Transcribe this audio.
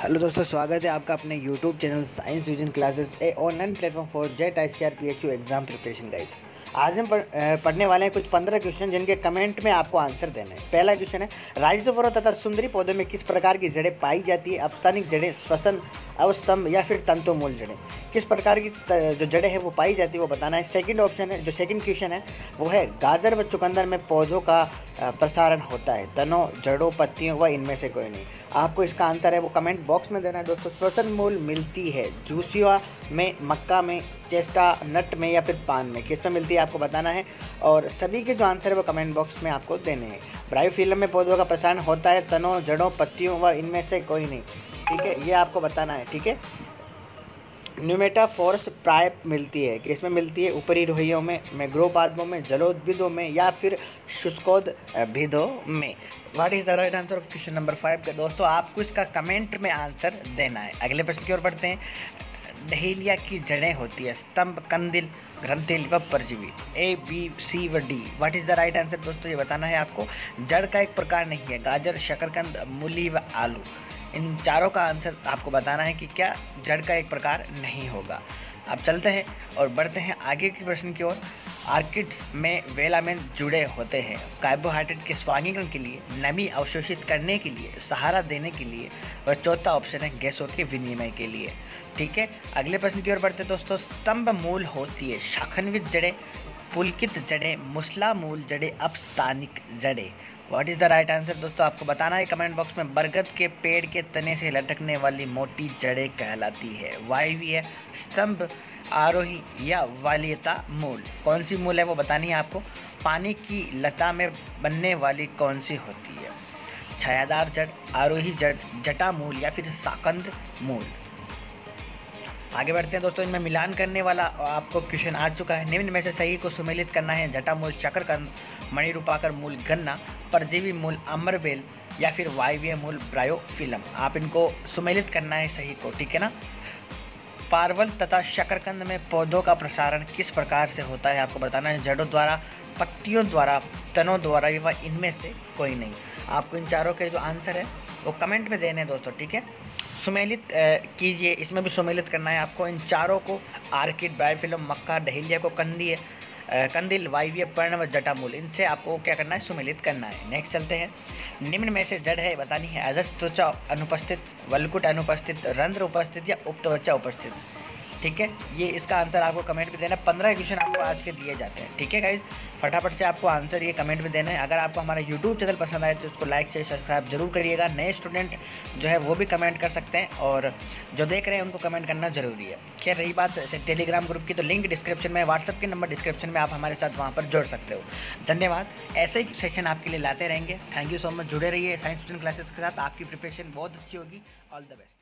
Hello दोस्तों, स्वागत है आपका अपने YouTube channel Science Vision classes a online platform for jet I C R P H U exam preparation guys आज हम पढ़ने वाले हैं कुछ पंद्रह क्वेश्चन जिनके कमेंट में आपको आंसर देना है। पहला क्वेश्चन है राइजोफोरा तथा सुंदरी पौधों में किस प्रकार की जड़ें पाई जाती है? अपस्थानिक जड़ें, श्वसन, अवस्तंभ या फिर तंतुमूल जड़ें? किस प्रकार की जो जड़ें हैं वो पाई जाती है वो बताना है। सेकंड ऑप्शन है, जो सेकंड क्वेश्चन है, वो है गाजर व चुकंदर में पौधों का प्रसारण होता है। तनों, जड़ों, पत्तियों व इनमें से कोई नहीं। आपको इसका आंसर है, वो कमेंट बॉक्स में देना है दोस्तों। श्वसन मूल मिलती है, जूसिया में, मक्का में, चेस्टा नट में या फिर पान में। किसमें मिलती है आपको बताना है और सभी के जो आंसर है, वो कमेंट बॉक्स में आपको देने हैं। ब्रायोफिल्म में पौधों का प्रसारण होता है, तनों, जड़ों, पत्तियों व इनमें से कोई नहीं। ठीक है, ये आपको बताना है, ठीक है? न्यूमेटा फोर्स प्राय मिलती है, कि इसमें मिलती है ऊपरी रोहियों में मैग्रोपादों में, जलोद्भिदों में या फिर शुष्कोद भिदों में। What is the right answer of question number five का दोस्तों, आपको इसका कमेंट में आंसर देना है। अगले प्रश्न की ओर पढ़ते हैं। डहेलिया की जड़ें होती है, स्तंभ, कंदिल, ग्रंथिल व परजीवी। ए बी सी व D what is the right answer दोस्तों, ये बताना है आपको। जड़ का एक प्रकार नहीं है, गाजर, शकरकंद, मूली व आलू। इन चारों का आंसर आपको बताना है कि क्या जड़ का एक प्रकार नहीं होगा। अब चलते हैं और बढ़ते हैं आगे के प्रश्न की ओर। आर्किड में वेलामेन जुड़े होते हैं। कार्बोहाइड्रेट के स्वांगीकरण के लिए, नमी अवशोषित करने के लिए, सहारा देने के लिए और चौथा ऑप्शन है गैसों के विनिमय के लिए। ठीक है, अगले प्रश्न की ओर बढ़ते दोस्तों। स्तंभ मूल होती है, शाखनवित जड़ें, पुलकित जड़ें मुसला मूल जड़ें अपस्तानिक जड़ें। What is the right answer दोस्तों, आपको बताना है कमेंट बॉक्स में बरगद के पेड़ के तने से लटकने वाली मोटी जड़ें कहलाती है। वायवीय स्तंभ, आरोही या वालियता मूल। कौन सी मूल है वो बतानी है आपको? पानी की लता में बनने वाली कौन सी होती है? छायादार जड़, आरोही जड़, जटा मूल या फिर साकंद मूल। आगे बढ़ते हैं दोस्तों, इनमें मिलान करने वाला आपको क्वेश्चन आ चुका है। निम्न में से सही को सुमेलित करना है जटा मूल शकरकंद मणिरूपाकर मूल, गन्ना, परजीवी मूल अमरबेल या फिर वायव्य मूल, ब्रायोफिलम। आप इनको सुमेलित करना है सही को, ठीक है ना? पार्वल तथा शकरकंद में पौधों का प्रसारण किस प्रकार से होता है आपको बताना है। जड़ों द्वारा, पत्तियों द्वारा, तनों द्वारा व इनमें से कोई नहीं। आपको इन चारों के जो आंसर है वो कमेंट में देने दोस्तों, ठीक है? सुमेलित कीजिए, इसमें भी सुमेलित करना है आपको। इन चारों को, आर्किड ब्राइफिलम मक्का, डहेलिया को कंदी कंदिल, वायव्य पर्ण व जटामूल, इनसे आपको क्या करना है? सुमेलित करना है। नेक्स्ट चलते हैं। निम्न में से जड़ है, बतानी है। अजस्त त्वचा अनुपस्थित, वलकुट अनुपस्थित, रंध्र उपस्थित या उपत्वचा उपस्थित। ठीक है? ये इसका आंसर आपको कमेंट में देना है। पंद्रह क्वेश्चन आपको आज के दिए जाते हैं। ठीक है गाइज़ फटाफट से आपको आंसर ये कमेंट में देना है। अगर आपको हमारा यूट्यूब चैनल पसंद आए तो उसको लाइक शेयर सब्सक्राइब ज़रूर करिएगा। नए स्टूडेंट जो है वो भी कमेंट कर सकते हैं और जो देख रहे हैं उनको कमेंट करना ज़रूरी है। खैर, रही बात टेलीग्राम ग्रुप की तो लिंक डिस्क्रिप्शन में व्हाट्सअप के नंबर डिस्क्रिप्शन में आप हमारे साथ वहाँ पर जुड़ सकते हो। धन्यवाद। ऐसे ही सेशन आपके लिए लाते रहेंगे। थैंक यू सो मच जुड़े रहिए साइंस स्टूडेंट क्लासेस के साथ। आपकी प्रिपरेशन बहुत अच्छी होगी। All the best